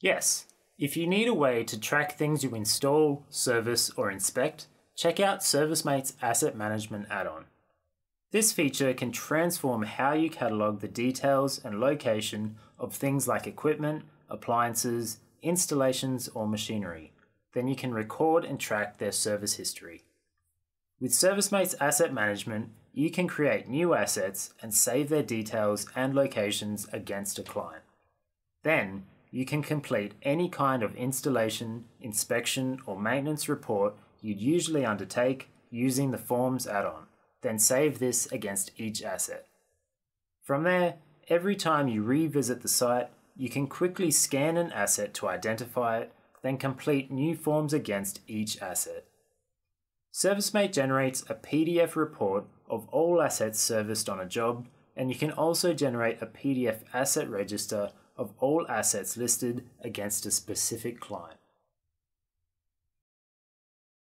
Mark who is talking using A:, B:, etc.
A: Yes, if you need a way to track things you install, service, or inspect, check out ServiceM8's Asset Management add-on. This feature can transform how you catalog the details and location of things like equipment, appliances, installations, or machinery. Then you can record and track their service history. With ServiceM8's Asset Management, you can create new assets and save their details and locations against a client. Then, you can complete any kind of installation, inspection, or maintenance report you'd usually undertake using the Forms add-on, then save this against each asset. From there, every time you revisit the site, you can quickly scan an asset to identify it, then complete new forms against each asset. ServiceM8 generates a PDF report of all assets serviced on a job, and you can also generate a PDF asset register of all assets listed against a specific client.